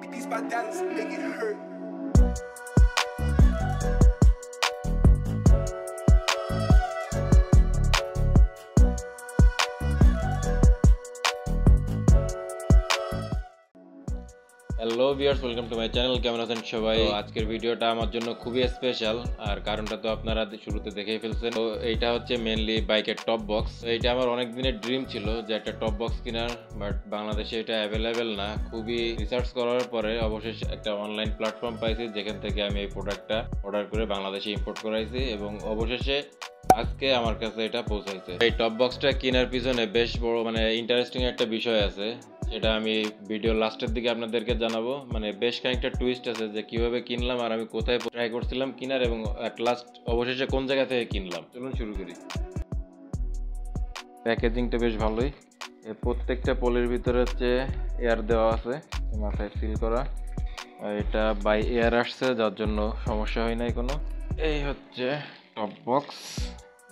These dollars make it hurt. Hello viewers welcome to my channel কেমন আছেন সবাই? তো আজকের ভিডিওটা আমার জন্য খুবই স্পেশাল আর কারণটা তো আপনারা শুরুতে দেখেই ফেলছেন। তো এইটা হচ্ছে মেনলি বাইকের টপ বক্স এইটা আমার অনেক দিনের ড্রিম ছিল যে একটা টপ বক্স কেনার বাট বাংলাদেশে এটা অ্যাভেলেবেল না। খুবই রিসার্চ করার পরে অবশেষে একটা অনলাইন প্ল্যাটফর্ম পাইছি যেখান থেকে আমি এই প্রোডাক্টটা অর্ডার করে বাংলাদেশে ইম্পোর্ট করাইছি এবং অবশেষে আজকে আমার কাছে এটা পৌঁছাইছে। এই টপ বক্সটা কেনার পিছনে বেশ বড় মানে ইন্টারেস্টিং একটা বিষয় আছে। সেটা আমি ভিডিও লাস্টের দিকে আপনাদেরকে জানাব। মানে বেশ খানিকটা টুইস্ট আছে যে কীভাবে কিনলাম আর আমি কোথায় ট্রাই করছিলাম কিনার এবং অ্যাট লাস্ট অবশেষে কোন জায়গা থেকে কিনলাম। চলুন শুরু করি। প্যাকেজিংটা বেশ ভালোই। প্রত্যেকটা পোলের ভিতরে হচ্ছে এয়ার দেওয়া আছে, মাথায় সিল করা। আর এটা বাই এয়ার আসছে, যার জন্য সমস্যা হয় নাই কোনো। এই হচ্ছে টপ বক্স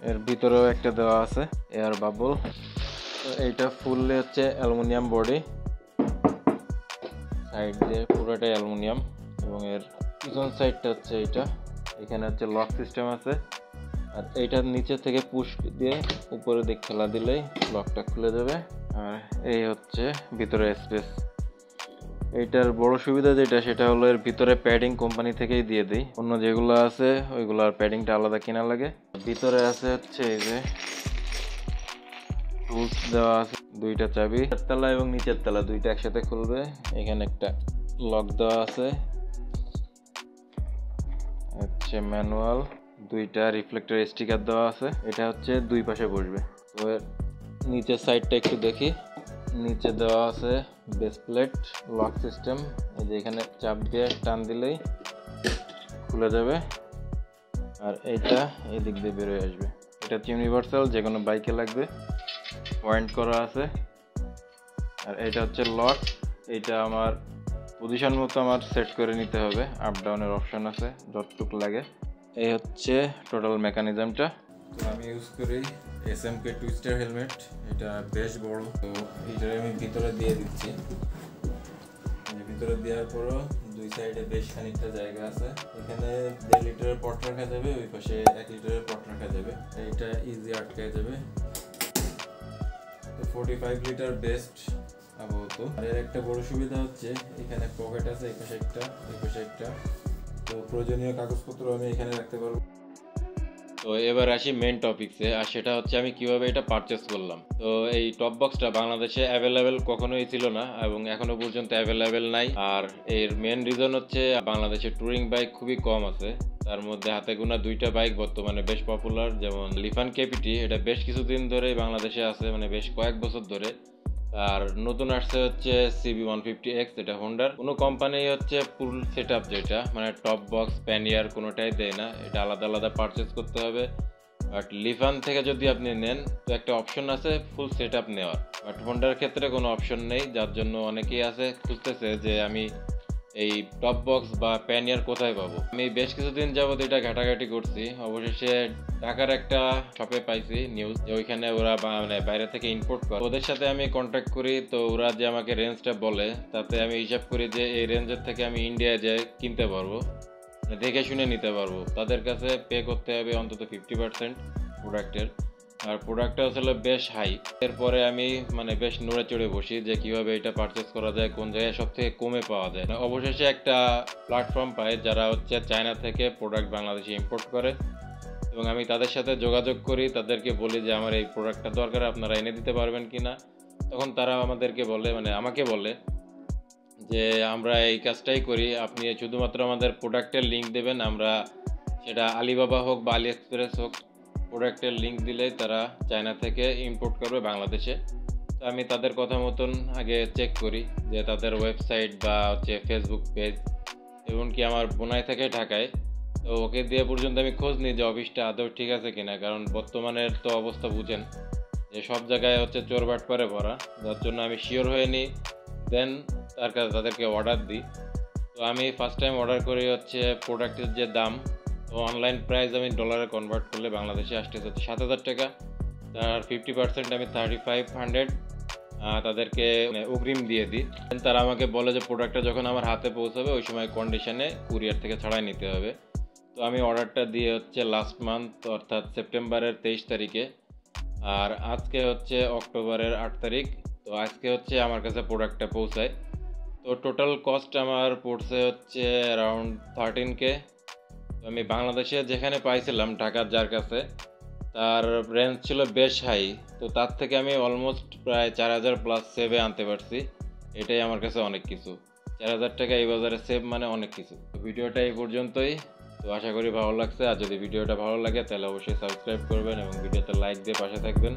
এর ভিতরেও একটা দেওয়া আছে এয়ার বাবল এইটা ফুললি হচ্ছে অ্যালুমিনিয়াম বডি। সাইড দিয়ে পুরোটাই অ্যালুমিনিয়াম এবং এর পিছন সাইডটা হচ্ছে এইটা। এখানে হচ্ছে লক সিস্টেম আছে। আর এইটার নিচে থেকে পুশ দিয়ে উপরে দিক খেলা দিলেই লকটা খুলে যাবে আর এই হচ্ছে ভিতরে স্পেস। এইটার বড় সুবিধা যেটা, সেটা হলো এর ভিতরে প্যাডিং কোম্পানি থেকেই দিয়ে দিই। অন্য যেগুলো আছে ওইগুলোর প্যাডিংটা আলাদা কেনা লাগে। ভিতরে আছে হচ্ছে এই যে টুলস দেওয়া আছে, দুইটা চাবি। তলা এবং নিচের তলা দুইটা একসাথে খুলবে। এখানে একটা লক দেওয়া আছে। হচ্ছে ম্যানুয়াল, দুইটা রিফ্লেক্টর স্টিকার দেওয়া আছে। এটা হচ্ছে দুই পাশে বসবে। তো নিচের সাইডটা একটু দেখি। নিচে দেওয়া আছে বেস প্লেট লক সিস্টেম এই যে এখানে চাপ দিয়ে টান দিলেই খুলে যাবে। আর এইটা এই দিক দিয়ে বেরোয় আসবে। এটা হচ্ছে ইউনিভার্সাল যে কোনো বাইকে লাগবে। পয়েন্ট করা আছে। আর এটা হচ্ছে লক এইটা আমার পজিশন মতো আমার সেট করে নিতে হবে। আপ ডাউনের অপশন আছে, যতটুক লাগে। এই হচ্ছে টোটাল মেকানিজমটা তো আমি ইউজ করি S M K twister helmet এটা বেশ বড়। তো এইটার আমি ভিতরে দিয়ে দিচ্ছি। ভিতরে দেওয়ার পরও দুই সাইডে বেশ খানিকটা জায়গা আছে। এখানে দেড় লিটারের পট রাখা যাবে, ওই পাশে এক লিটারের পট রাখা যাবে। এটা ইজি আটকে যাবে। ফোর্টি ফাইভ লিটার বেস্ট আপাতত। আর এর একটা বড় সুবিধা হচ্ছে, এখানে পকেট আছে এই পাশে একটা এই পাশে একটা। তো প্রয়োজনীয় কাগজপত্র আমি এখানে রাখতে পারব। তো এবার আসি মেন টপিকসে আর সেটা হচ্ছে আমি কীভাবে এটা পারচেস করলাম। তো এই টপ বক্সটা বাংলাদেশে অ্যাভেলেবেল কখনোই ছিল না এবং এখনও পর্যন্ত অ্যাভেলেবেল নাই। আর এর মেন রিজন হচ্ছে বাংলাদেশে ট্যুরিং বাইক খুবই কম আছে। তার মধ্যে হাতে গোনা দুইটা বাইক বর্তমানে বেশ পপুলার যেমন লিফান কেপিটি এটা বেশ কিছুদিন ধরে বাংলাদেশে আছে মানে বেশ কয়েক বছর ধরে। আর নতুন আসছে হচ্ছে সিবি ওয়ান ফিফটি এক্স এটা হোন্ডার কোনো কোম্পানি হচ্ছে ফুল সেট আপ যেটা মানে টপ বক্স প্যানিয়ার কোনোটাই দেয় না। এটা আলাদা আলাদা পারচেস করতে হবে। বাট লিফান থেকে যদি আপনি নেন, তো একটা অপশন আছে ফুল সেট আপ নেওয়ার। বাট হোন্ডার ক্ষেত্রে কোনো অপশন নেই, যার জন্য অনেকেই আছে, খুঁজতেছে যে আমি এই টপ বক্স বা প্যানিয়ার কোথায় পাবো? আমি বেশ কিছুদিন যাবত এটা ঘাটাঘাটি করছি। অবশেষে ঢাকার একটা শপে পাইছি নিউজ যে ওইখানে ওরা মানে বাইরে থেকে ইম্পোর্ট করে। ওদের সাথে আমি কন্ট্যাক্ট করি, তো ওরা যে আমাকে রেঞ্জটা বলে, তাতে আমি হিসাব করি যে এই রেঞ্জের থেকে আমি ইন্ডিয়া যাই কিনতে পারব। মানে দেখে শুনে নিতে পারব। তাদের কাছে পে করতে হবে অন্তত ফিফটি পার্সেন্ট প্রোডাক্টের আর প্রোডাক্টটা আসলে বেশ হাই এরপরে আমি মানে বেশ নড়ে চড়ে বসি যে কীভাবে এটা পারচেস করা যায়, কোন জায়গায় সব থেকে কমে পাওয়া যায়। অবশেষে একটা প্ল্যাটফর্ম পাই যারা হচ্ছে চায়না থেকে প্রোডাক্ট বাংলাদেশে ইম্পোর্ট করে। এবং আমি তাদের সাথে যোগাযোগ করি, তাদেরকে বলি যে আমার এই প্রোডাক্টটা দরকার, আপনারা এনে দিতে পারবেন কি না তখন তারা আমাদেরকে বলে মানে আমাকে বলে যে, আমরা এই কাজটাই করি, আপনি শুধুমাত্র আমাদের প্রোডাক্টের লিঙ্ক দেবেন, আমরা সেটা আলিবাবা হোক বা আলি এক্সপ্রেস হোক প্রোডাক্টের লিঙ্ক দিলে তারা চায়না থেকে ইম্পোর্ট করবে বাংলাদেশে। তো আমি তাদের কথা মতন আগে চেক করি যে তাদের ওয়েবসাইট বা হচ্ছে ফেসবুক পেজ এমনকি আমার বোনাই থেকে ঢাকায়। তো ওকে দিয়ে পর্যন্ত আমি খোঁজ নিই যে অফিসটা আদৌ ঠিক আছে কিনা, কারণ বর্তমানের তো অবস্থা বুঝেন যে সব জায়গায় হচ্ছে চোরবাট করে ভরা। যার জন্য আমি শিওর হয়ে নিই দেন তার কাছে তাদেরকে অর্ডার দিই। তো আমি ফার্স্ট টাইম অর্ডার করি হচ্ছে প্রোডাক্টের যে দাম তো অনলাইন প্রাইস আমি ডলারে কনভার্ট করলে বাংলাদেশে আসতে হচ্ছে সাত হাজার টাকা। তার ফিফটি পার্সেন্ট আমি থার্টি ফাইভ হান্ড্রেড তাদেরকে মানে অগ্রিম দিয়ে দিই। তারা আমাকে বলে যে প্রোডাক্টটা যখন আমার হাতে পৌঁছাবে, ওই সময় কন্ডিশনে কুরিয়ার থেকে ছাড়াই নিতে হবে। তো আমি অর্ডারটা দিয়ে হচ্ছে লাস্ট মান্থ অর্থাৎ সেপ্টেম্বরের তেইশ তারিখে। আর আজকে হচ্ছে অক্টোবরের আট তারিখ, তো আজকে হচ্ছে আমার কাছে প্রোডাক্টটা পৌঁছায়। তো টোটাল কস্ট আমার পড়ছে হচ্ছে অ্যারাউন্ড থার্টিন কে তো আমি বাংলাদেশে যেখানে পাইছিলাম, ঢাকার যার কাছে, তার রেঞ্জ ছিল বেশ হাই তো তার থেকে আমি অলমোস্ট প্রায় চার হাজার প্লাস সেভে আনতে পারছি। এটাই আমার কাছে অনেক কিছু। চার হাজার টাকা এই বাজারে সেভ মানে অনেক কিছু। ভিডিওটা এই পর্যন্তই। তো আশা করি ভালো লাগছে। আর যদি ভিডিওটা ভালো লাগে, তাহলে অবশ্যই সাবস্ক্রাইব করবেন এবং ভিডিওতে লাইক দিয়ে পাশে থাকবেন।